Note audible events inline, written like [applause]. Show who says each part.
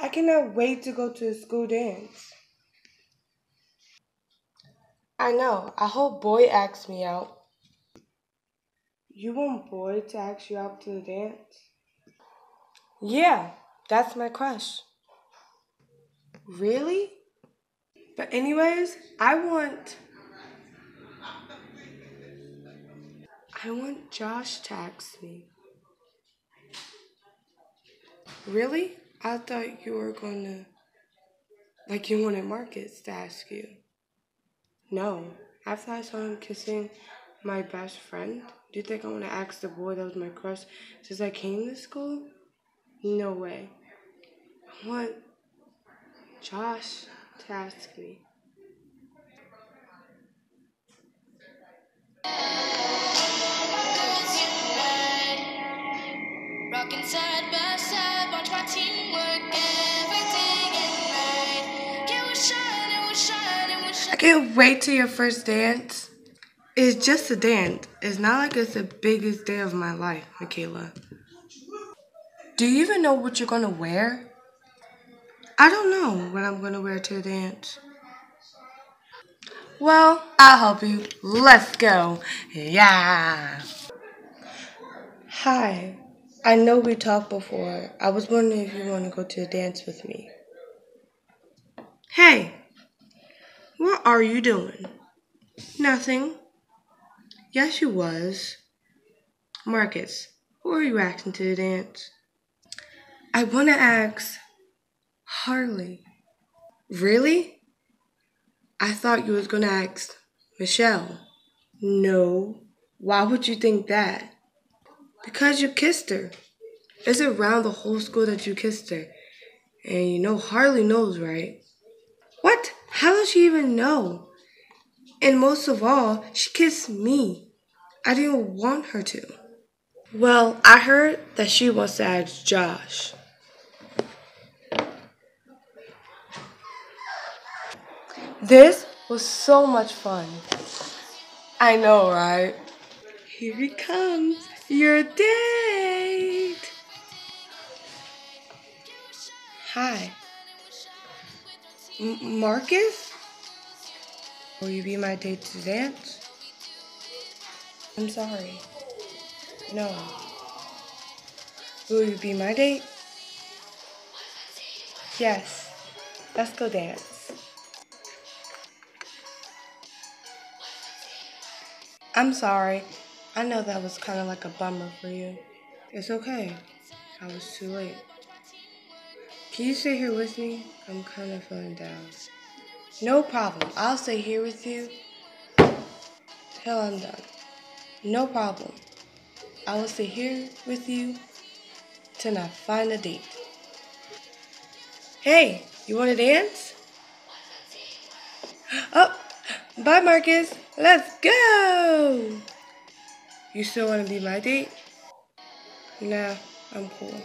Speaker 1: I cannot wait to go to the school dance. I know. I hope Boy asks me out. You want Boy to ask you out to the dance? Yeah, that's my crush. Really? But anyways, I want I want Josh to ask me. Really? I thought you were going to, like, you wanted Marcus to ask you. No. After I saw him kissing my best friend, do you think I want to ask the boy that was my crush since I came to school? No way. I want Josh to ask me.
Speaker 2: Side by side,
Speaker 1: I can't wait to your first dance. It's just a dance. It's not like it's the biggest day of my life, Michaela. Do you even know what you're gonna wear? I don't know what I'm gonna wear to the dance. Well, I'll help you. Let's go. Yeah. Hi. I know we talked before. I was wondering if you want to go to the dance with me. Hey, what are you doing? Nothing. Yes, you was. Marcus, who are you asking to the dance? I want to ask Harley. Really? I thought you was going to ask Michelle. No. Why would you think that? Because you kissed her. It's around the whole school that you kissed her. And you know Harley knows, right? What? How does she even know? And most of all, she kissed me. I didn't want her to. Well, I heard that she wants to ask Josh. This was so much fun. I know, right? Here he comes, your date. Hi. M- Marcus? Will you be my date to dance? I'm sorry. No. Will you be my date? Yes. Let's go dance. I'm sorry. I know that was kind of like a bummer for you. It's okay. I was too late. Can you stay here with me? I'm kind of feeling down. No problem. I'll stay here with you till I'm done. No problem. I will stay here with you till I find a date. Hey, you want to dance? [gasps] Oh, bye, Marcus. Let's go. You still want to be my date? Nah, I'm cool.